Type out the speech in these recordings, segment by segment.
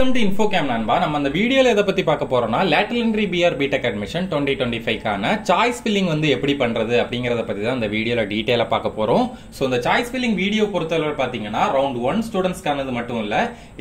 Welcome to info game நண்பா. நம்ம அந்த வீடியோல எதை பத்தி பார்க்க போறோம்னா lateral entry BR BTech admission twenty twenty ஃபைவ்க்கான choice filling வந்து எப்படி பண்றது அப்படிங்கறத பத்தி தான் அந்த வீடியோல டீடைலா பார்க்க போறோம். ஸோ இந்த சாய்ஸ் ஃபில்லிங் வீடியோ பொறுத்தவரை பாத்தீங்கன்னா ரவுண்ட் ஒன் ஸ்டூடெண்ட்ஸ்க்கானது மட்டும் இல்ல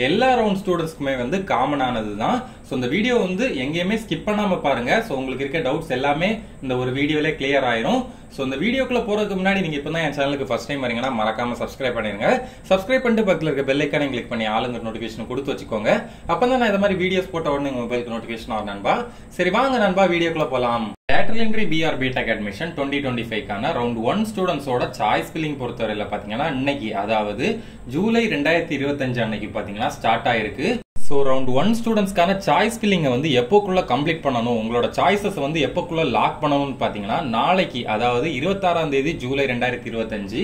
எல்லா ரவுண்ட் ஸ்டூடெண்ட்ஸ்க்குமே வந்து காமன் ஆனது தான் ஸோ இந்த வீடியோ வந்து எங்கேயுமே ஸ்கிப் பண்ணாமல் பாருங்க. ஸோ உங்களுக்கு இருக்க டவுட்ஸ் எல்லாமே இந்த ஒரு வீடியோல கிளியர் ஆயிரும். ஸோ இந்த வீடியோக்குள்ள போறதுக்கு முன்னாடி நீங்க இப்போ தான் என் சேனலுக்கு ஃபர்ஸ்ட் டைம் வரீங்கன்னா மறக்காம சப்ஸ்கிரைப் பண்ணிருங்க. சப்ஸ்கிரைப் பண்ணிட்டு பக்கத்தில் இருக்க பெல் கிளிக் பண்ணி ஆளுங்க நோட்டிஃபிகேஷன் கொடுத்து வச்சுக்கோங்க. அப்போ தான் நான் இந்த மாதிரி வீடியோஸ் போட்ட உடனே உங்க மொபைலுக்கு நோட்டிஃபிகேஷன் ஆகும் நண்பா. சரி வாங்க நண்பா வீடியோக்குள்ள போகலாம் lateral entry BR BTech admission twenty twenty ஃபைவ்க்கான round one ஸ்டூடெண்ட்ஸோட சாய்ஸ் ஃபில்லிங் பொறுத்தவரையில் பார்த்தீங்கன்னா இன்னைக்கு அதாவது ஜூலை ரெண்டாயிரத்தி இருபத்தஞ்சு அன்னைக்கு பார்த்தீங்கன்னா ஸ்டார்ட் ஆயிருக்கு. ஸோ ரவுண்ட் ஒன் ஸ்டூடெண்ட்ஸ்க்கான சாய்ஸ் ஃபில்லிங்கை வந்து எப்போக்குள்ளே கம்ப்ளீட் பண்ணணும் உங்களோட சாய்ஸஸ் வந்து எப்போக்குள்ளே லாக் பண்ணணும்னு பார்த்தீங்கன்னா நாளைக்கு அதாவது இருபத்தாறாம் தேதி ஜூலை ரெண்டாயிரத்தி இருபத்தஞ்சு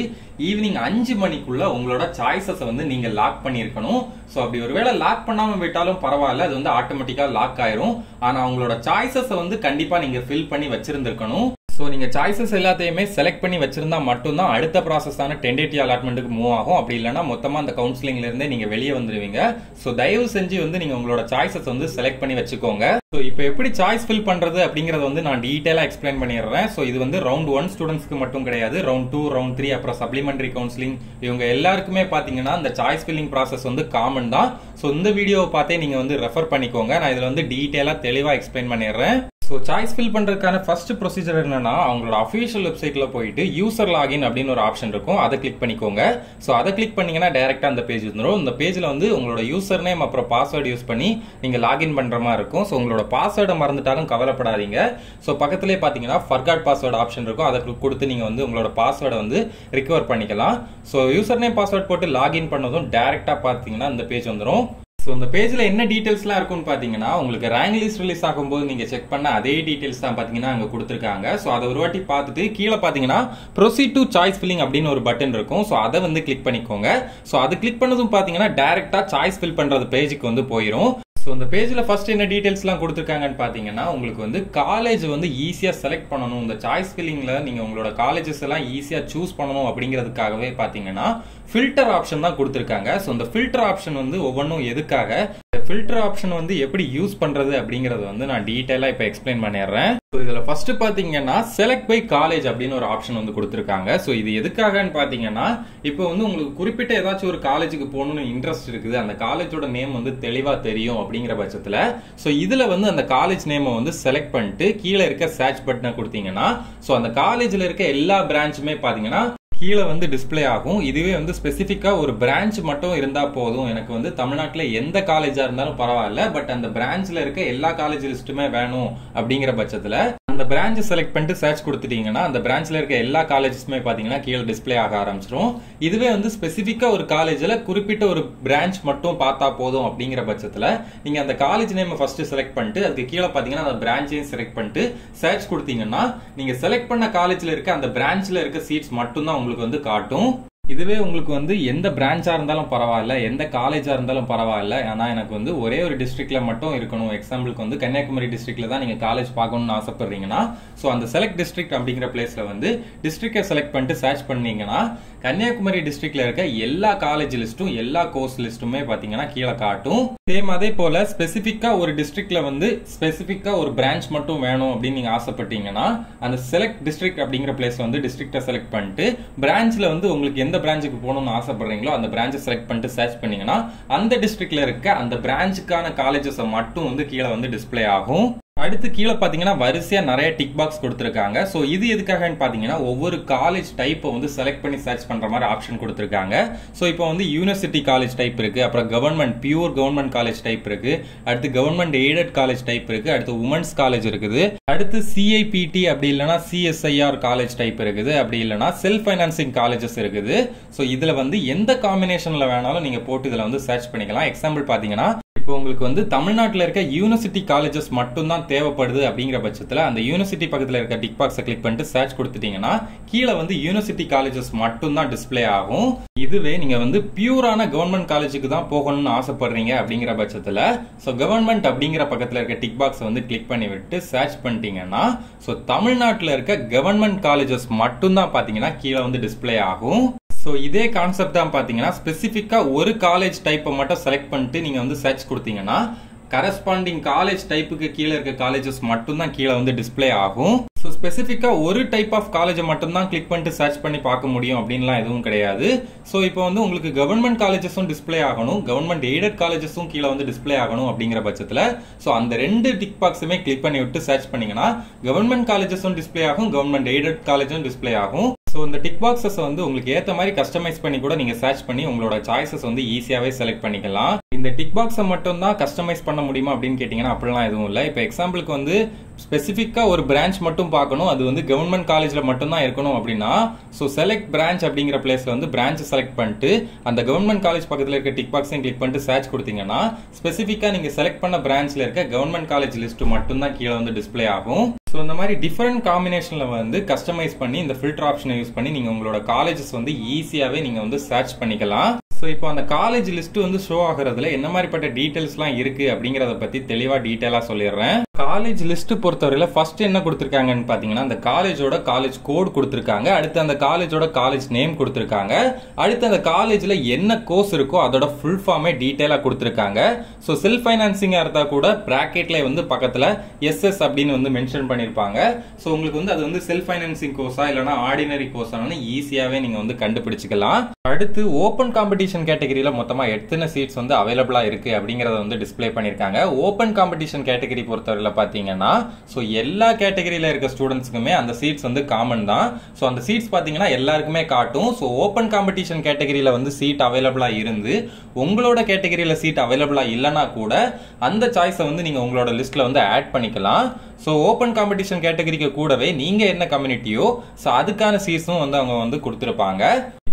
ஈவினிங் அஞ்சு மணிக்குள்ளே உங்களோட சாய்ஸஸை வந்து நீங்கள் லாக் பண்ணியிருக்கணும். ஸோ அப்படி ஒருவேளை லாக் பண்ணாமல் விட்டாலும் பரவாயில்ல அது வந்து ஆட்டோமேட்டிக்காக லாக் ஆயிரும். ஆனால் உங்களோட சாய்ஸஸை வந்து கண்டிப்பாக நீங்கள் ஃபில் பண்ணி வச்சிருந்துருக்கணும். ஸோ நீங்கள் சாய்ஸஸ் எல்லாத்தையுமே செலக்ட் பண்ணி வச்சிருந்தா மட்டும்தான் அடுத்த ப்ராசஸான டென்டேட்டிவ் அலாட்மெண்ட்டுக்கு மூவ் ஆகும். அப்படி இல்லைன்னா மொத்தமாக அந்த கவுன்சிலிங்லேருந்தே நீங்கள் வெளியே வந்துடுவீங்க ஸோ தயவு செஞ்சு வந்து நீங்கள் உங்களோட சாய்ஸஸ் வந்து செலக்ட் பண்ணி வச்சுக்கோங்க. ஸோ இப்போ எப்படி சாய்ஸ் ஃபில் பண்ணுறது அப்படிங்கறத வந்து நான் டீட்டெயிலாக எக்ஸ்பிளைன் பண்ணிடுறேன். ஸோ இது வந்து ரவுண்ட் ஒன் ஸ்டூடெண்ட்ஸ்க்கு மட்டும் கிடையாது. ரவுண்ட் டூ ரவுண்ட் த்ரீ அப்புறம் சப்ளிமெண்ட்ரி கவுன்சிலிங் இவங்க எல்லாருக்குமே பார்த்தீங்கன்னா அந்த சாய்ஸ் ஃபில்லிங் ப்ராசஸ் வந்து காமன் தான். ஸோ இந்த வீடியோவை பார்த்தே நீங்கள் வந்து ரெஃபர் பண்ணிக்கோங்க. நான் இதில் வந்து டீட்டெயிலாக தெளிவாக எக்ஸ்பிளைன் பண்ணிடுறேன். ஸோ சாய்ஸ் ஃபில் பண்ணுறதுக்கான ஃபர்ஸ்ட் ப்ரொசீஜர் என்னென்னா அவங்களோட அஃபிஷியல் வெப்சைட்டில் போயிட்டு யூசர் லாகின் அப்படின்னு ஒரு ஆப்ஷன் இருக்கும். அதை கிளிக் பண்ணிக்கோங்க. ஸோ அதை கிளிக் பண்ணிங்கன்னா டேரெக்டாக அந்த பேஜ் வந்துடும் இந்த பேஜில் வந்து உங்களோட யூசர் நேம் அப்புறம் பாஸ்வேர்டு யூஸ் பண்ணி நீங்கள் லாகின் பண்ணுற மாதிரி இருக்கும். ஸோ உங்களோட பாஸ்வேர்டை மறந்துட்டாலும் கவலைப்படாதீங்க. ஸோ பக்கத்துலேயே பார்த்தீங்கன்னா ஃபர்காட் பாஸ்வேர்டு ஆப்ஷன் இருக்கும். அதை கொடுத்து நீங்கள் வந்து உங்களோட பாஸ்வேர்டை வந்து ரிகவர் பண்ணிக்கலாம். ஸோ யூசர் நேம் பாஸ்வேர்ட் போட்டு லாகின் பண்ணதும் டேரெக்டாக பார்த்தீங்கன்னா இந்த பேஜ் வந்துடும் ஸோ இந்த பேஜில் என்ன டீட்டெயில்ஸ்லாம் இருக்கும்னு பார்த்தீங்கன்னா உங்களுக்கு ரேங்க் லிஸ்ட் ரிலீஸ் ஆகும்போது நீங்கள் செக் பண்ண அதே டீட்டெயில்ஸ் தான் பார்த்தீங்கன்னா அங்கே கொடுத்துருக்காங்க. ஸோ அதை ஒரு வாட்டி பார்த்துட்டு கீழே பார்த்தீங்கன்னா ப்ரொசீட் டு சாய்ஸ் ஃபில்லிங் அப்படின்னு ஒரு பட்டன் இருக்கும். ஸோ அதை வந்து கிளிக் பண்ணிக்கோங்க. ஸோ அது கிளிக் பண்ணதும் பார்த்தீங்கன்னா டேரெக்டாக சாய்ஸ் ஃபில் பண்ணுறது பேஜுக்கு வந்து போயிடும் ஸோ இந்த பேஜில் ஃபஸ்ட் என்ன டீட்டெயில்ஸ்லாம் கொடுத்துருக்காங்கன்னு பார்த்தீங்கன்னா உங்களுக்கு வந்து காலேஜ் வந்து ஈஸியாக செலக்ட் பண்ணணும். இந்த சாய்ஸ் ஃபில்லிங்கில் நீங்கள் உங்களோட காலேஜஸ் எல்லாம் ஈஸியாக சூஸ் பண்ணணும் அப்படிங்கிறதுக்காகவே பார்த்தீங்கன்னா ஃபில்டர் ஆப்ஷன் தான் கொடுத்துருக்காங்க. ஸோ இந்த ஃபில்டர் ஆப்ஷன் வந்து ஒவ்வொன்றும் எதுக்காக? ஃபில்டர் ஆப்ஷன் வந்து எப்படி யூஸ் பண்ணுறது அப்படிங்கிறது வந்து நான் டீட்டெயிலாக இப்போ எக்ஸ்பிளைன் பண்ணிடுறேன். ஸோ இதில் ஃபர்ஸ்ட் பார்த்தீங்கன்னா செலக்ட் பை காலேஜ் அப்படின்னு ஒரு ஆப்ஷன் வந்து கொடுத்துருக்காங்க. ஸோ இது எதுக்காகன்னு பார்த்தீங்கன்னா இப்போ வந்து உங்களுக்கு குறிப்பிட்ட ஏதாச்சும் ஒரு காலேஜுக்கு போகணும்னு இன்ட்ரெஸ்ட் இருக்குது. அந்த காலேஜோட நேம் வந்து தெளிவாக தெரியும் அப்படிங்கிற பட்சத்துல ஸோ இதுல வந்து அந்த காலேஜ் நேமை வந்து செலக்ட் பண்ணிட்டு கீழே இருக்க சர்ச் பட்டனை கொடுத்தீங்கன்னா ஸோ அந்த காலேஜ்ல இருக்க எல்லா பிரான்ச்சுமே பாத்தீங்கன்னா கீழே வந்து டிஸ்பிளே ஆகும். இதுவே வந்து ஸ்பெசிஃபிக்கா ஒரு பிரான்ச் மட்டும் இருந்தா போதும். எனக்கு வந்து தமிழ்நாட்டில் எந்த காலேஜா இருந்தாலும் பரவாயில்ல பட் அந்த பிரான்ச்சில் இருக்க எல்லா காலேஜ் லிஸ்ட்டுமே வேணும் அப்படிங்கிற பட்சத்துல அந்த பிரான்ச் செலக்ட் பண்ணிட்டு சர்ச் கொடுத்துட்டீங்கன்னா அந்த பிரான்ச்ல இருக்க எல்லா காலேஜஸ்மே பாத்தீங்கன்னா கீழே டிஸ்பிளே ஆக ஆரம்பிச்சிரும். இதுவே வந்து ஸ்பெசிஃபிக்காக ஒரு காலேஜ்ல குறிப்பிட்ட ஒரு பிரான்ச் மட்டும் பார்த்தா போதும் அப்படிங்கிற பட்சத்துல நீங்க அந்த காலேஜ் நேம் ஃபர்ஸ்ட் செலக்ட் பண்ணிட்டு அதுக்கு கீழே பாத்தீங்கன்னா அந்த பிரான்ச்சையும் செலக்ட் பண்ணிட்டு சர்ச் கொடுத்தீங்கன்னா நீங்க செலக்ட் பண்ண காலேஜ்ல இருக்க அந்த பிரான்ச்ல இருக்க சீட்ஸ் மட்டும்தான் உங்களுக்கு வந்து காட்டும். இதுவே உங்களுக்கு வந்து எந்த பிரான்ச்சாக இருந்தாலும் பரவாயில்ல எந்த காலேஜாக இருந்தாலும் பரவாயில்ல. ஆனால் எனக்கு வந்து ஒரே ஒரு டிஸ்ட்ரிக்ட்ல மட்டும் இருக்கணும். எக்ஸாம்பிளுக்கு வந்து கன்னியாகுமரி டிஸ்ட்ரிக்ட்ல தான் நீங்கள் காலேஜ் பார்க்கணும்னு ஆசைப்படுறீங்கன்னா ஸோ அந்த செலக்ட் டிஸ்ட்ரிக்ட் அப்படிங்கிற பிளேஸில் வந்து டிஸ்ட்ரிக்டை செலக்ட் பண்ணிட்டு சர்ச் பண்ணீங்கன்னா கன்னியாகுமரி டிஸ்ட்ரிக்ட்ல இருக்க எல்லா காலேஜ் லிஸ்ட்டும் எல்லா கோர்ஸ் லிஸ்ட்டுமே பார்த்தீங்கன்னா கீழே காட்டும். சேம் அதே போல ஸ்பெசிஃபிக்காக ஒரு டிஸ்ட்ரிக்ட்ல வந்து ஸ்பெசிஃபிக்காக ஒரு பிரான்ச் மட்டும் வேணும் அப்படின்னு நீங்கள் ஆசைப்பட்டீங்கன்னா அந்த செலக்ட் டிஸ்ட்ரிக்ட் அப்படிங்கிற பிளேஸ் வந்து டிஸ்ட்ரிக்டை செலக்ட் பண்ணிட்டு பிரான்ச்சில் வந்து உங்களுக்கு எந்த பிரான்ச்சுக்கு போகணும்னு ஆசைப்படுறீங்களோ அந்த பிரான்ச்சை செலக்ட் பண்ணிட்டு சர்ச் பண்ணீங்கன்னா அந்த டிஸ்ட்ரிக்ட்ல இருக்க அந்த பிரான்ச்சுக்கான காலேஜஸ் மட்டும் வந்து கீழே வந்து டிஸ்பிளே ஆகும். அடுத்து கீழே பார்த்தீங்கன்னா வரிசையாக நிறைய டிக் பாக்ஸ் கொடுத்துருக்காங்க. ஸோ இது எதுக்காகன்னு பார்த்தீங்கன்னா ஒவ்வொரு காலேஜ் டைப்பை வந்து செலக்ட் பண்ணி சர்ச் பண்ணுற மாதிரி ஆப்ஷன் கொடுத்துருக்காங்க. ஸோ இப்போ வந்து யூனிவர்சிட்டி காலேஜ் டைப் இருக்கு அப்புறம் government pure government college type இருக்கு அடுத்து கவர்மெண்ட் எய்டட் காலேஜ் டைப் இருக்கு அடுத்து உமன்ஸ் காலேஜ் இருக்குது. அடுத்து சிஐபிடி அப்படி இல்லைன்னா சிஎஸ்ஐஆர் காலேஜ் டைப் இருக்குது அப்படி இல்லைன்னா செல்ஃப் ஃபைனான்சிங் காலேஜஸ் இருக்குது. ஸோ இதில் வந்து எந்த காம்பினேஷனில் வேணாலும் நீங்கள் போட்டு இதில் வந்து சர்ச் பண்ணிக்கலாம். எக்ஸாம்பிள் பார்த்தீங்கன்னா இப்போ உங்களுக்கு வந்து தமிழ்நாட்டில் இருக்க யூனிவர்சிட்டி காலேஜஸ் மட்டும்தான் தேவைப்படுது அப்படிங்கிற பட்சத்தில் அந்த யூனிவர்சிட்டி பக்கத்தில் இருக்க டிக் பாக்ஸை கிளிக் பண்ணிட்டு சர்ச் கொடுத்துட்டீங்கன்னா கீழே வந்து யூனிவர்சிட்டி காலேஜஸ் மட்டும்தான் டிஸ்பிளே ஆகும். இதுவே நீங்கள் வந்து பியூரான கவர்மெண்ட் காலேஜுக்கு தான் போகணும்னு ஆசைப்படுறீங்க அப்படிங்கிற பட்சத்தில் ஸோ கவர்மெண்ட் அப்படிங்கிற பக்கத்தில் இருக்க டிக் பாக்ஸை வந்து கிளிக் பண்ணி விட்டு சர்ச் பண்ணிட்டீங்கன்னா ஸோ தமிழ்நாட்டில் இருக்க கவர்மெண்ட் காலேஜஸ் மட்டும்தான் பார்த்தீங்கன்னா கீழே வந்து டிஸ்பிளே ஆகும். ஸோ இதே கான்செப்ட் தான் பார்த்தீங்கன்னா ஸ்பெசிஃபிக்காக ஒரு காலேஜ் டைப்பை மட்டும் செலக்ட் பண்ணிட்டு நீங்கள் வந்து சர்ச் கொடுத்தீங்கன்னா கரஸ்பாண்டிங் காலேஜ் டைப்புக்கு கீழே இருக்க காலேஜஸ் மட்டும்தான் கீழே வந்து டிஸ்ப்ளே ஆகும். ஸோ ஸ்பெசிஃபிக்காக ஒரு டைப் ஆஃப் காலேஜை மட்டும்தான் கிளிக் பண்ணிட்டு சர்ச் பண்ணி பார்க்க முடியும் அப்படின்லாம் எதுவும் கிடையாது. ஸோ இப்போ வந்து உங்களுக்கு கவர்மெண்ட் காலேஜஸும் டிஸ்ப்ளே ஆகணும் கவர்மெண்ட் எய்டட் காலேஜஸும் கீழே வந்து டிஸ்ப்ளே ஆகணும் அப்படிங்கிற பட்சத்தில் ஸோ அந்த ரெண்டு டிக் பாக்ஸுமே கிளிக் பண்ணி விட்டு சர்ச் பண்ணிங்கன்னா கவர்மெண்ட் காலேஜஸும் டிஸ்பிளே ஆகும் கவர்மெண்ட் எய்டட் காலேஜும் டிஸ்ப்ளே ஆகும். ஸோ இந்த டிக் பாக்ஸஸ் வந்து உங்களுக்கு ஏற்ற மாதிரி கஸ்டமைஸ் பண்ணி கூட நீங்கள் சர்ச் பண்ணி உங்களோட சாய்ஸஸ் வந்து ஈஸியாகவே செலக்ட் பண்ணிக்கலாம். இந்த டிக் பாக்ஸை மட்டும் தான் கஸ்டமைஸ் பண்ண முடியுமா அப்படின்னு கேட்டிங்கன்னா அப்படிலாம் எதுவும் இல்லை. இப்போ எக்ஸாம்பிளுக்கு வந்து ஸ்பெசிஃபிக்காக ஒரு பிரான்ச் மட்டும் பார்க்கணும். அது வந்து கவர்மெண்ட் காலேஜில் மட்டும்தான் இருக்கணும் அப்படின்னா ஸோ செலக்ட் பிரான்ச் அப்படிங்கிற பிளேஸில் வந்து பிரான்ச் செலக்ட் பண்ணிட்டு அந்த கவர்மெண்ட் காலேஜ் பக்கத்தில் இருக்க டிக் பாக்ஸையும் கிளிக் பண்ணிட்டு சர்ச் கொடுத்தீங்கன்னா ஸ்பெசிஃபிக்காக நீங்கள் செலக்ட் பண்ண பிரான்ச்சில் இருக்க கவர்மெண்ட் காலேஜ் லிஸ்ட்டு மட்டும்தான் கீழே வந்து டிஸ்ப்ளே ஆகும். ஸோ இந்த மாதிரி டிஃப்ரெண்ட் காம்பினேஷனில் வந்து கஸ்டமைஸ் பண்ணி இந்த ஃபில்டர் ஆப்ஷனை யூஸ் பண்ணி நீங்கள் உங்களோட காலேஜஸ் வந்து ஈஸியாகவே நீங்கள் வந்து சர்ச் பண்ணிக்கலாம். ஸோ இப்போ அந்த காலேஜ் லிஸ்ட் வந்து ஷோ ஆகுறதுல என்ன மாதிரிப்பட்ட டீட்டெயில்ஸ்லாம் இருக்கு அப்படிங்கறத பத்தி தெளிவா டீட்டெயிலா சொல்லிடுறேன். காலேஜ் லிஸ்ட் பொறுத்தவரையில் ஃபர்ஸ்ட் என்ன கொடுத்துருக்காங்கன்னு பாத்தீங்கன்னா அந்த காலேஜோட காலேஜ் கோட் கொடுத்துருக்காங்க. அடுத்து அந்த காலேஜோட காலேஜ் நேம் கொடுத்துருக்காங்க. அடுத்து அந்த காலேஜ்ல என்ன கோர்ஸ் இருக்கோ அதோட ஃபுல் ஃபார்மே டீட்டெயிலா கொடுத்துருக்காங்க. ஸோ செல்ஃப் ஃபைனான்சிங்காக இருந்தால் கூட பிராக்கெட்ல வந்து பக்கத்துல எஸ்எஸ் அப்படின்னு வந்து மென்ஷன் பண்ணிருப்பாங்க. ஸோ உங்களுக்கு வந்து அது வந்து செல்ஃப் ஃபைனான்சிங் கோர்ஸா இல்லைனா ஆர்டினரி கோர்ஸானு ஈஸியாவே நீங்க வந்து கண்டுபிடிச்சிக்கலாம். அடுத்து ஓப்பன் காம்படிஷன் கேட்டகரியில மொத்தமா எத்தனை சீட்ஸ் வந்து அவைலபிளா இருக்கு அப்படிங்கறத வந்து டிஸ்பிளே பண்ணியிருக்காங்க. ஓப்பன் காம்படிஷன் கேட்டகரி பொறுத்தவரையில் பார்த்தீங்கன்னா ஸோ எல்லா கேட்டகரியில் இருக்க ஸ்டூடெண்ட்ஸுக்குமே அந்த சீட்ஸ் வந்து காமன் தான். ஸோ அந்த சீட்ஸ் பார்த்தீங்கன்னா எல்லாருக்குமே காட்டும். ஸோ ஓப்பன் காம்படிஷன் கேட்டகரியில் வந்து சீட் அவைலபிளா இருந்து உங்களோட கேட்டகரியில் சீட் அவைலபிளா இல்லைனா கூட அந்த சாய்ஸை வந்து நீங்கள் உங்களோட லிஸ்ட்டில் வந்து ஆட் பண்ணிக்கலாம். ஸோ ஓப்பன் காம்படிஷன் கேட்டகரிக்கு கூடவே நீங்க என்ன கம்யூனிட்டியோ ஸோ அதுக்கான சீட்ஸும் வந்து அவங்க வந்து கொடுத்துருப்பாங்க.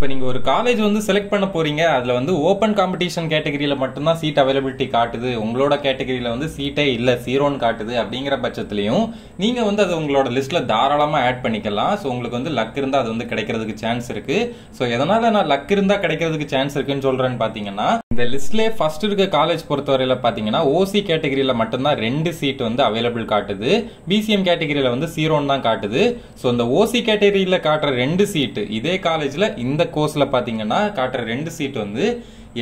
இப்போ நீங்கள் ஒரு காலேஜ் வந்து செலக்ட் பண்ண போறீங்க அதில் வந்து ஓப்பன் காம்படிஷன் கேட்டகரியில் மட்டும்தான் சீட் அவைலபிலிட்டி காட்டுது. உங்களோட கேட்டகரியில் வந்து சீட்டே இல்லை சீரோன்னு காட்டுது அப்படிங்கிற பட்சத்துலையும் நீங்கள் வந்து அது உங்களோட லிஸ்ட்ல தாராளமாக ஆட் பண்ணிக்கலாம். ஸோ உங்களுக்கு வந்து லக் இருந்தால் அது வந்து கிடைக்கிறதுக்கு சான்ஸ் இருக்கு. ஸோ எதனால நான் லக் இருந்தால் கிடைக்கிறதுக்கு சான்ஸ் இருக்குன்னு சொல்கிறேன்னு பார்த்தீங்கன்னா இந்த லிஸ்ட்ல ஃபர்ஸ்ட் இருக்க காலேஜ் பொறுத்தவரையில பாத்தீங்கன்னா ஓசி கேட்டகரியில மட்டும்தான் ரெண்டு சீட் வந்து அவைலபிள் காட்டுது. பிசிஎம் கேட்டகரியில வந்து ஜீரோன்னு தான் காட்டுது. ஸோ இந்த ஓசி கேட்டகரியில காட்டுற ரெண்டு சீட்டு இதே காலேஜ்ல இந்த கோர்ஸ்ல பாத்தீங்கன்னா காட்டுற ரெண்டு சீட் வந்து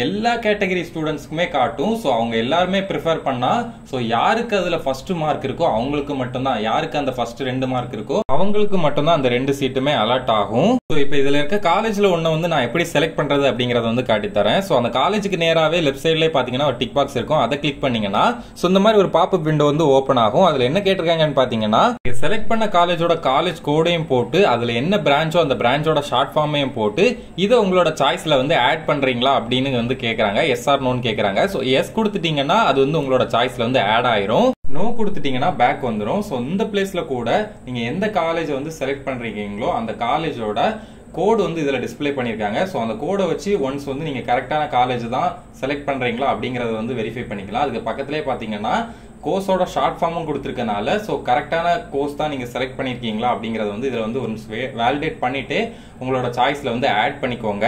எல்லா கேட்டகரி ஸ்டூடெண்ட்ஸ்க்குமே காட்டும். ஸோ அவங்க எல்லாருமே ப்ரிஃபர் பண்ணா ஸோ யாருக்கு அதில் ஃபர்ஸ்ட் மார்க் இருக்கோ அவங்களுக்கு மட்டும்தான். யாருக்கு அந்த ஃபர்ஸ்ட் ரெண்டு மார்க் இருக்கோ அவங்களுக்கு மட்டும்தான் அந்த ரெண்டு சீட்டுமே அலர்ட் ஆகும். ஸோ இப்போ இதில் இருக்க காலேஜில் ஒன்று வந்து நான் எப்படி செலக்ட் பண்ணுறது அப்படிங்கிறத வந்து காட்டித்தரேன் ஸோ அந்த காலேஜுக்கு நேராகவே லெஃப்ட் சைட்லேயே பார்த்தீங்கன்னா ஒரு டிக் பாக்ஸ் இருக்கும். அதை கிளிக் பண்ணீங்கன்னா ஸோ இந்த மாதிரி ஒரு பாப்பப் விண்டோ வந்து ஓப்பன் ஆகும். அதில் என்ன கேட்டிருக்காங்கன்னு பார்த்தீங்கன்னா செலக்ட் பண்ண காலேஜோட காலேஜ் கோடையும் போட்டு அதில் என்ன பிரான்ச்சோ அந்த பிரான்ச்சோட ஷார்ட் ஃபார்மையும் போட்டு இதை உங்களோட சாய்ஸில் வந்து ஆட் பண்ணுறீங்களா அப்படின்னு வந்து கேட்குறாங்க எஸ் ஆர் நோன்னு கேட்குறாங்க ஸோ எஸ் கொடுத்துட்டீங்கன்னா அது வந்து உங்களோட சாய்ஸில் வந்து ஆட் ஆயிரும். நோ கொடுத்துட்டீங்கன்னா பேக் வந்துடும் ஸோ இந்த பிளேஸில் கூட நீங்கள் எந்த காலேஜை வந்து செலக்ட் பண்ணுறீங்களோ அந்த காலேஜோட கோடு வந்து இதில் டிஸ்ப்ளே பண்ணியிருக்காங்க. ஸோ அந்த கோடை வச்சு ஒன்ஸ் வந்து நீங்கள் கரெக்டான காலேஜ் தான் செலக்ட் பண்ணுறீங்களா அப்படிங்கிறத வந்து வெரிஃபை பண்ணிக்கலாம். அதுக்கு பக்கத்துலேயே பார்த்தீங்கன்னா கோர்ஸோட ஷார்ட் ஃபார்மும் கொடுத்துருக்கனால ஸோ கரெக்டான கோர்ஸ் தான் நீங்கள் செலக்ட் பண்ணியிருக்கீங்களா அப்படிங்கிறத வந்து இதில் வந்து ஒன்ஸ் வேலிடேட் பண்ணிவிட்டு உங்களோட சாய்ஸில் வந்து ஆட் பண்ணிக்கோங்க.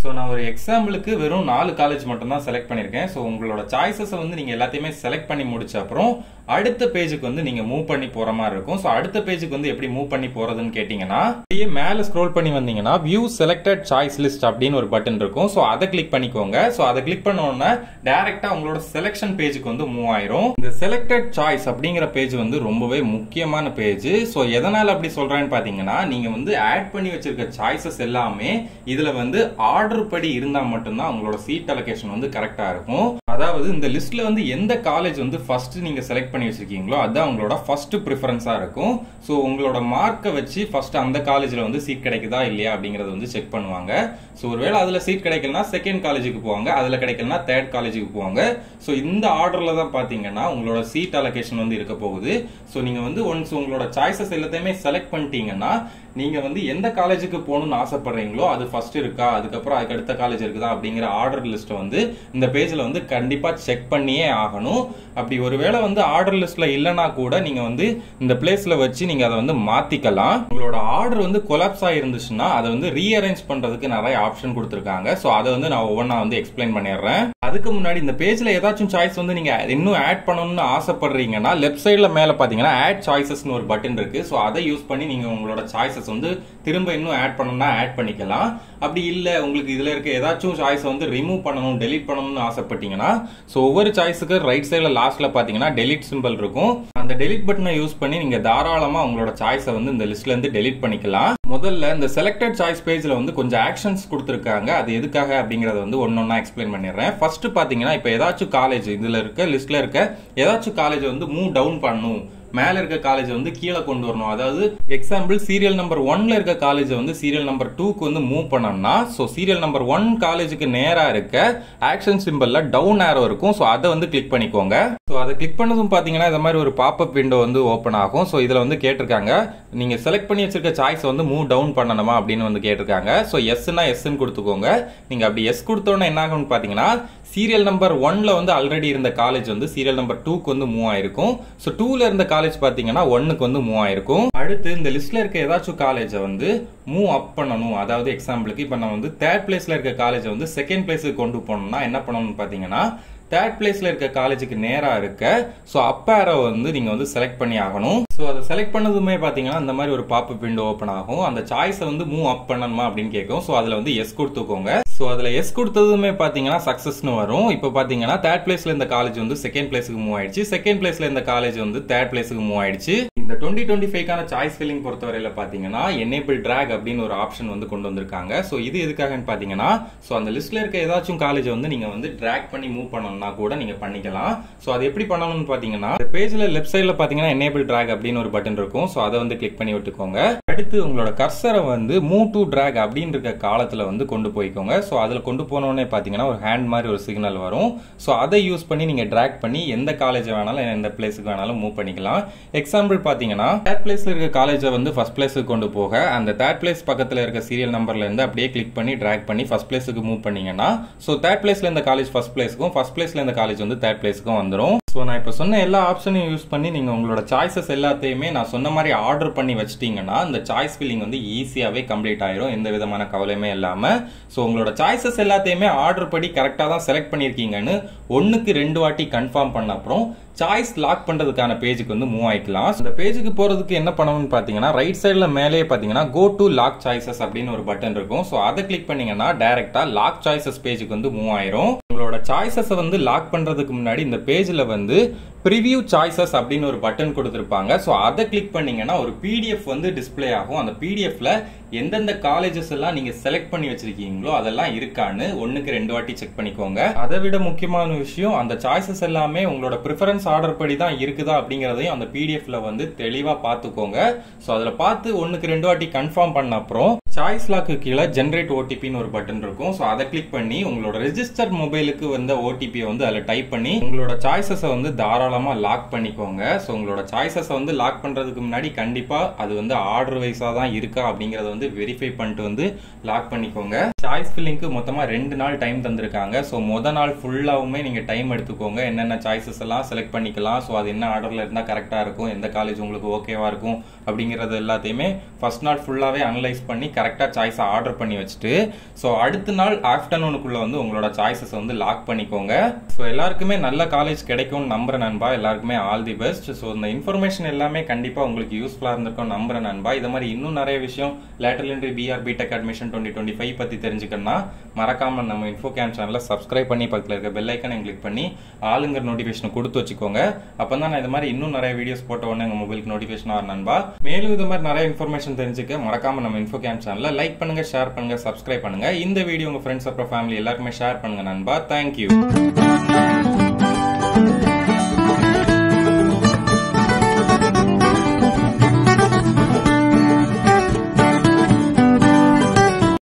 ஸோ நான் ஒரு எக்ஸாம்பிளுக்கு வெறும் நாலு காலேஜ் மட்டும் தான் செலக்ட் பண்ணியிருக்கேன். ஸோ உங்களோட சாய்ஸஸை வந்து நீங்கள் எல்லாத்தையுமே செலக்ட் பண்ணி முடிச்ச அப்புறம் அடுத்த பேஜுக்கு வந்து நீங்க மூவ் பண்ணி போற மாதிரி இருக்கும். ஸோ அடுத்த பேஜுக்கு வந்து எப்படி மூவ் பண்ணி போறதுன்னு கேட்டீங்கன்னா அப்படியே மேலே ஸ்க்ரோல் பண்ணி வந்தீங்கன்னா வியூ செலக்டட் சாய்ஸ் லிஸ்ட் அப்படின்னு ஒரு பட்டன் இருக்கும். ஸோ அதை கிளிக் பண்ணிக்கோங்க. ஸோ அதை கிளிக் பண்ண டேரெக்டாக டைரக்டா உங்களோட செலெக்ஷன் பேஜுக்கு வந்து மூவ் ஆயிரும். இந்த செலக்டட் சாய்ஸ் அப்படிங்கிற பேஜ் வந்து ரொம்பவே முக்கியமான பேஜ் ஸோ எதனால அப்படி சொல்றேன்னு பாத்தீங்கன்னா நீங்க வந்து ஆட் பண்ணி வச்சிருக்க சாய்ஸஸ் எல்லாமே இதுல வந்து ஆர்டர் படி இருந்தா மட்டும்தான் உங்களோட சீட் அலோகேஷன் வந்து கரெக்டா இருக்கும். அதாவது இந்த லிஸ்ட்ல வந்து எந்த காலேஜ் வந்து ஃபர்ஸ்ட் நீங்க செலக்ட் பண்ணி வச்சிருக்கீங்களோ அதுதான் உங்களோட ஃபஸ்ட்டு ப்ரிஃபரன்ஸாக இருக்கும். ஸோ உங்களோட மார்க்கை வச்சு ஃபர்ஸ்ட் அந்த காலேஜ்ல வந்து சீட் கிடைக்குதா இல்லையா அப்படிங்கறத வந்து செக் பண்ணுவாங்க. ஸோ ஒருவேளை அதுல சீட் கிடைக்கலனா செகண்ட் காலேஜுக்கு போவாங்க அதுல கிடைக்கலனா தேர்ட் காலேஜுக்கு போவாங்க. ஸோ இந்த ஆர்டர்ல தான் பார்த்தீங்கன்னா உங்களோட சீட் அலோகேஷன் வந்து இருக்க போகுது. ஸோ நீங்க வந்து ஒன்ஸ் உங்களோட சாய்ஸஸ் எல்லாத்தையுமே செலக்ட் பண்ணிட்டீங்கன்னா நீங்கள் வந்து எந்த காலேஜுக்கு போகணும்னு ஆசைப்படுறீங்களோ அது ஃபர்ஸ்ட் இருக்கா அதுக்கப்புறம் அதுக்கு அடுத்த காலேஜ் இருக்குதா அப்படிங்கிற ஆர்டர் லிஸ்ட்டை வந்து இந்த பேஜில் வந்து கண்டிப்பாக செக் பண்ணியே ஆகணும். அப்படி ஒருவேளை வந்து ஆர்டர் லிஸ்ட்டில் இல்லைனா கூட நீங்கள் வந்து இந்த பிளேஸில் வச்சு நீங்கள் அதை வந்து மாற்றிக்கலாம் உங்களோட ஆர்டர் வந்து கொலாப்ஸ் இருந்துச்சுன்னா அதை வந்து ரீஅரேஞ்ச் பண்ணுறதுக்கு நிறைய ஆப்ஷன் கொடுத்துருக்காங்க. ஸோ அதை வந்து நான் ஒவ்வொன்றா வந்து எக்ஸ்பிளைன் பண்ணிடுறேன். அதுக்கு முன்னாடி இந்த பேஜில் ஏதாச்சும் சாய்ஸ் வந்து நீங்கள் இன்னும் ஆட் பண்ணணும்னு ஆசைப்படுறீங்கன்னா லெஃப்ட் சைடில் மேலே பார்த்தீங்கன்னா ஆட் சாய்ஸஸ்னு ஒரு பட்டன் இருக்கு. ஸோ அதை யூஸ் பண்ணி நீங்கள் உங்களோட சாய்ஸஸ் வந்து திரும்ப இன்னும் ஆட் பண்ணணும்னா ஆட் பண்ணிக்கலாம். அப்படி இல்லை உங்களுக்கு இதில் இருக்க ஏதாச்சும் சாய்ஸ் வந்து ரிமூவ் பண்ணணும் டெலிட் பண்ணணும்னு ஆசைப்பட்டீங்கன்னா ஸோ ஒவ்வொரு சாய்ஸுக்கு ரைட் சைடில் லாஸ்ட்டில் பார்த்தீங்கன்னா டெலிட் சிம்பிள் இருக்கும். அந்த டெலிட் பட்டனை யூஸ் பண்ணி நீங்கள் தாராளமாக உங்களோட சாய்ஸை வந்து இந்த லிஸ்ட்லேருந்து டெலிட் பண்ணிக்கலாம். முதல்ல இந்த செலக்டட் சாய்ஸ் பேஜில் வந்து கொஞ்சம் ஆக்ஷன்ஸ் கொடுத்துருக்காங்க. அது எதுக்காக அப்படிங்கிறத வந்து ஒன்று ஒன்றா எக்ஸ்பிளைன் பண்ணிடுறேன். ஃபர்ஸ்ட் பார்த்தீங்கன்னா இப்போ ஏதாச்சும் காலேஜ் இதில் இருக்க லிஸ்ட்டில் இருக்க ஏதாச்சும் காலேஜ் வந்து மூவ் டவுன் பண்ணணும். மேலே இருக்க காலேஜை வந்து கீழே கொண்டு வரணும். அதாவது எக்ஸாம்பிள் சீரியல் நம்பர் ஒன்ல இருக்க காலேஜை வந்து சீரியல் நம்பர் டூக்கு வந்து மூவ் பண்ணோம்னா ஸோ சீரியல் நம்பர் ஒன் காலேஜுக்கு நேராக இருக்க ஆக்ஷன் சிம்பிளில் டவுன் ஆரோ இருக்கும். ஸோ அதை வந்து கிளிக் பண்ணிக்கோங்க. ஸோ அதை கிளிக் பண்ணதும் பார்த்தீங்கன்னா இந்த மாதிரி ஒரு பாப்அப் விண்டோ வந்து ஓப்பன் ஆகும். ஸோ இதில் வந்து கேட்டிருக்காங்க நீங்கள் செலக்ட் பண்ணி வச்சிருக்க சாய்ஸ் வந்து மூவ் டவுன் பண்ணணுமா அப்படின்னு வந்து கேட்டிருக்காங்க. ஸோ எஸ்னா எஸ்ன்னு கொடுத்துக்கோங்க. நீங்கள் அப்படி எஸ் கொடுத்தோன்னே என்ன ஆகும்னு பார்த்தீங்கன்னா சீரியல் நம்பர் ஒன்ல வந்து ஆல்ரெடி இருந்த காலேஜ் வந்து சீரியல் நம்பர் டூக்கு வந்து மூவ் ஆயிருக்கும். ஸோ டூல இருந்த காலேஜ் பார்த்தீங்கன்னா ஒன்னுக்கு வந்து மூவ் ஆயிருக்கும். அடுத்து இந்த லிஸ்ட்ல இருக்க ஏதாச்சும் காலேஜை வந்து மூவ் அப் பண்ணணும். அதாவது எக்ஸாம்பிளுக்கு இப்போ நம்ம வந்து தேர்ட் பிளேஸ்ல இருக்க காலேஜை வந்து செகண்ட் பிளேஸுக்கு கொண்டு போனோம்னா என்ன பண்ணணும்னு பார்த்தீங்கன்னா தேர்ட் பிளேஸில் இருக்க காலேஜுக்கு நேராக இருக்க ஸோ அப் வந்து நீங்கள் வந்து செலக்ட் பண்ணி ஆகணும். ஸோ அதை செலக்ட் பண்ணதுமே பார்த்தீங்கன்னா அந்த மாதிரி ஒரு பாப்பு விண்டோ ஓப்பன் ஆகும். அந்த சாய்ஸை வந்து மூவ் அப் பண்ணணுமா அப்படின்னு கேட்கும். ஸோ அதில் வந்து எஸ் கொடுத்துக்கோங்க. ஸோ அதில் எஸ் கொடுத்ததுமே பார்த்தீங்கன்னா சக்ஸஸ்னு வரும். இப்போ பார்த்தீங்கன்னா தேர்ட் பிளேஸில் இந்த காலேஜ் வந்து செகண்ட் பிளேஸுக்கு மூவ் ஆயிடுச்சு. செகண்ட் பிளேஸில் இந்த காலேஜ் வந்து தேர்ட் பிளேஸுக்கு மூவ் ஆயிடுச்சு. இந்த டுவெண்ட்டி டுவெண்ட்டி ஃபைவ்க்கான சாய்ஸ் ஃபில்லிங் பொறுத்தவரையில் பார்த்தீங்கன்னா எனேபிள் ட்ராக் அப்படின்னு ஒரு ஆப்ஷன் வந்து கொண்டு வந்திருக்காங்க. ஸோ இது எதுக்காகன்னு பார்த்தீங்கன்னா ஸோ அந்த லிஸ்ட்டில் இருக்க ஏதாச்சும் காலேஜ் வந்து நீங்கள் வந்து ட்ராக் பண்ணி மூவ் பண்ணணும் பண்ணணும்னா கூட நீங்க பண்ணிக்கலாம். ஸோ அது எப்படி பண்ணணும்னு பாத்தீங்கன்னா பேஜில் லெஃப்ட் சைடில் பாத்தீங்கன்னா எனேபிள் ட்ராக் அப்படின்னு ஒரு பட்டன் இருக்கும். ஸோ அதை வந்து கிளிக் பண்ணி விட்டுக்கோங்க. அடுத்து உங்களோட கர்சரை வந்து மூவ் டு ட்ராக் அப்படின்னு இருக்க காலத்தில் வந்து கொண்டு போய்க்கோங்க. ஸோ அதில் கொண்டு போனோடனே பார்த்தீங்கன்னா ஒரு ஹேண்ட் மாதிரி ஒரு சிக்னல் வரும். ஸோ அதை யூஸ் பண்ணி நீங்கள் ட்ராக் பண்ணி எந்த காலேஜ் வேணாலும் எந்த பிளேஸுக்கு வேணாலும் மூவ் பண்ணிக்கலாம். எக்ஸாம்பிள் பார்த்தீங்கன்னா தேர்ட் பிளேஸில் இருக்க காலேஜை வந்து ஃபஸ்ட் பிளேஸுக்கு கொண்டு போக அந்த தேர்ட் பிளேஸ் பக்கத்தில் இருக்க சீரியல் நம்பர்லேருந்து அப்படியே கிளிக் பண்ணி ட்ராக் பண்ணி ஃபஸ்ட் பிளேஸுக்கு மூவ் பண்ணிங்கன்னா ஸோ தேர்ட் பிளேஸில் இந்த காலேஜ் ஃபஸ்ட் பிளேஸுக்கும் ஃபஸ்ட் பிளேஸில் இந்த காலேஜ் வந்து தேர்ட் பிளேஸுக்கும் வந்துடும் ஸோ நான் இப்போ சொன்ன எல்லா ஆப்ஷனையும் யூஸ் பண்ணி நீங்கள் உங்களோட சாய்ஸஸ் எல்லாத்தையுமே நான் சொன்ன மாதிரி ஆர்டர் பண்ணி வச்சிட்டிங்கன்னா இந்த சாய்ஸ் ஃபில்லிங் வந்து ஈஸியாகவே கம்ப்ளீட் ஆயிரும். எந்த விதமான கவலையுமே இல்லாமல் ஸோ உங்களோட சாய்ஸஸ் எல்லாத்தையுமே ஆர்டர் படி கரெக்டாக தான் செலக்ட் பண்ணியிருக்கீங்கன்னு ஒன்றுக்கு ரெண்டு வாட்டி கன்ஃபார்ம் பண்ண அப்புறம் சாய்ஸ் லாக் பண்ணுறதுக்கான பேஜுக்கு வந்து மூவ் ஆகிக்கலாம் இந்த பேஜுக்கு போகிறதுக்கு என்ன பண்ணணும்னு பார்த்தீங்கன்னா ரைட் சைடில் மேலே பார்த்தீங்கன்னா கோ டு லாக் சாய்ஸஸ் அப்படின்னு ஒரு பட்டன் இருக்கும். ஸோ அதை கிளிக் பண்ணீங்கன்னா டேரெக்டாக லாக் சாய்ஸஸ் பேஜுக்கு வந்து மூவ் ஆயிரும். உங்களோட சாய்ஸஸை வந்து லாக் பண்ணுறதுக்கு முன்னாடி இந்த பேஜில் வந்து ப்ரிவியூ சாய்ஸஸ் அப்படின்னு ஒரு பட்டன் கொடுத்துருப்பாங்க. ஸோ அதை கிளிக் பண்ணீங்கன்னா ஒரு பிடிஎஃப் வந்து டிஸ்பிளே ஆகும். அந்த பிடிஎஃப்ல எந்தெந்த காலேஜஸ் எல்லாம் நீங்கள் செலக்ட் பண்ணி வச்சிருக்கீங்களோ அதெல்லாம் இருக்கான்னு ஒன்றுக்கு ரெண்டு வாட்டி செக் பண்ணிக்கோங்க. அதை விட முக்கியமான விஷயம் அந்த சாய்ஸஸ் எல்லாமே உங்களோட ப்ரிஃபரன்ஸ் ஆர்டர் படி தான் இருக்குதா அப்படிங்கிறதையும் அந்த பிடிஎஃப்ல வந்து தெளிவாக பார்த்துக்கோங்க. ஸோ அதில் பார்த்து ஒன்றுக்கு ரெண்டு வாட்டி கன்ஃபார்ம் பண்ண அப்புறம் சாய்ஸ் லாக்கு கீழே ஜென்ரேட் ஓடிபின்னு ஒரு பட்டன் இருக்கும். ஸோ அதை கிளிக் பண்ணி உங்களோட ரெஜிஸ்டர் மொபைலுக்கு வந்த ஓடிபியை வந்து அதில் டைப் பண்ணி உங்களோட சாய்ஸஸை வந்து தாராளமாக லாக் பண்ணிக்கோங்க. ஸோ உங்களோட சாய்ஸஸை வந்து லாக் பண்ணுறதுக்கு முன்னாடி கண்டிப்பாக அது வந்து ஆர்டர் வைஸாக தான் இருக்கா அப்படிங்கிறத வந்து வெரிஃபை பண்ணிட்டு வந்து லாக் பண்ணிக்கோங்க. சாய்ஸ் ஃபில்லிங்க்கு மொத்தமாக ரெண்டு நாள் டைம் தந்திருக்காங்க. ஸோ மொதல் நாள் ஃபுல்லாவுமே நீங்கள் டைம் எடுத்துக்கோங்க. என்னென்ன சாய்ஸஸ் எல்லாம் செலக்ட் பண்ணிக்கலாம். ஸோ அது என்ன ஆர்டரில் இருந்தால் கரெக்டாக இருக்கும். எந்த காலேஜ் உங்களுக்கு ஓகேவாக இருக்கும் அப்படிங்கிறது எல்லாத்தையுமே ஃபர்ஸ்ட் நாள் ஃபுல்லாகவே அனலைஸ் பண்ணி கரெக்ட் சாய்ஸை ஆர்டர் பண்ணி வச்சுட்டு ஸோ அடுத்த நாள் ஆஃப்டர்நூனுக்குள்ள வந்து உங்களோட சாய்ஸஸ் வந்து லாக் பண்ணிக்கோங்க. ஸோ எல்லாருக்குமே நல்ல காலேஜ் கிடைக்கும்னு நம்புறேன் நண்பா. எல்லாருக்குமே ஆல் தி பெஸ்ட் ஸோ இந்த இன்ஃபர்மேஷன் எல்லாமே கண்டிப்பா உங்களுக்கு யூஸ்ஃபுல்லா இருந்திருக்கும் நம்புறேன் நண்பா. இது மாதிரி இன்னும் நிறைய விஷயம் lateral entry BR BTech admission twenty twenty five பத்தி தெரிஞ்சுக்கணும்னா மறக்காம நம்ம இன்ஃபோ கேம் சேனலை சப்ஸ்கிரைப் பண்ணி பக்கத்தில் இருக்க பெல் ஐக்கனை கிளிக் பண்ணி ஆளுங்கிற நோட்டிஃபிகேஷன் கொடுத்து வச்சுக்கோங்க. அப்பதான் நான் இது மாதிரி இன்னும் நிறைய வீடியோஸ் போட்ட உடனே உங்கள் மொபைலுக்கு நோட்டிஃபிகேஷன் ஆகும் நண்பா. மேலும் இது மாதிரி நிறைய இன்ஃபர்மேஷன் தெரிஞ்சுக்க மறக்காம நம்ம இன்ஃபோ கேம் சேனல் லைக் பண்ணுங்க ஷேர் பண்ணுங்க சப்ஸ்கிரைப் பண்ணுங்க. இந்த வீடியோ உங்க ஃப்ரெண்ட்ஸ் அப்புறம் ஃபேமிலி எல்லாருக்குமே ஷேர் பண்ணுங்க நண்பா. தேங்க்யூ